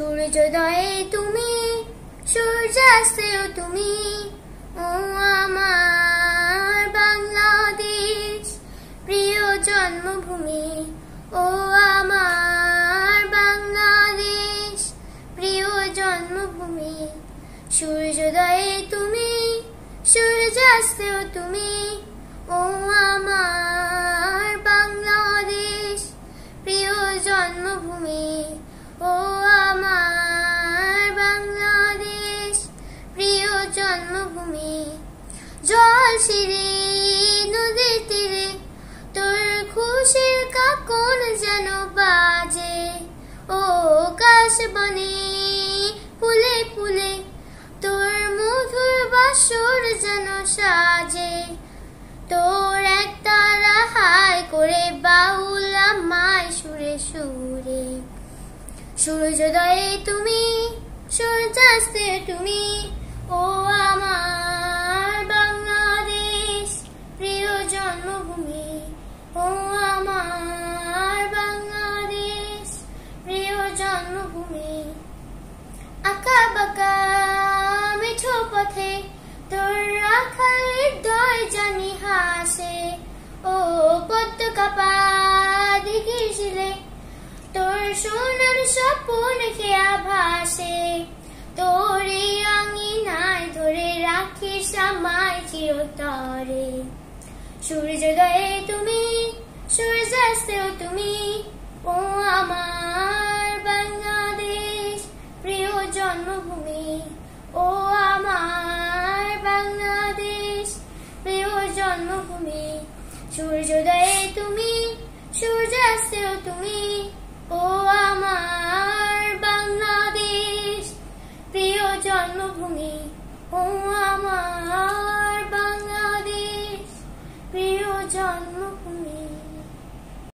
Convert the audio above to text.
সূর্যোদয়ে তুমি, সূর্যাস্তেও তুমি, ও আমার বাংলাদেশ, প্রিয় জন্মভূমি, ও আমার বাংলাদেশ, প্রিয় জন্মভূমি, সূর্যোদয়ে তুমি, সূর্যাস্তেও তুমি, ও আমার বাংলাদেশ, প্রিয় জন্মভূমি ও আমার বাংলাদেশ, প্রিয় জন্মভূমি। জল শিরে নদীর তীরে, তোর খুশির কাকন যেন বাজে। ও কাশ বনে, ফুলে ফুলে, তোর মধুর বাসর যেন সাজে। তোর এক তারা হায় করে বাউল আমায় সুরে সুরে। সূর্যোদয়ে তুমি, সূর্যাস্তে তুমি, ও আমার বাংলাদেশ, প্রিয় জন্মভূমি, ও আমার বাংলাদেশ, প্রিয় জন্মভূমি। আঁকা বাঁকা মিঠো পথে, তোর রাখাল হৃদয় জানি হাসে ও পদ্ম কাপা সোনার স্বপন খেয়া তোর আঙিনায় ধরে রাখি সামাই চিরতরে। সূর্যোদয়ে তুমি সূর্যাস্তেও তুমি, ও আমার বাংলাদেশ, প্রিয় জন্মভূমি, ও আমার বাংলাদেশ, প্রিয় জন্মভূমি। সূর্যোদয়ে তুমি সূর্যাস্তেও তুমি ও আমার বাংলাদেশ প্রিয় জন্মভূমি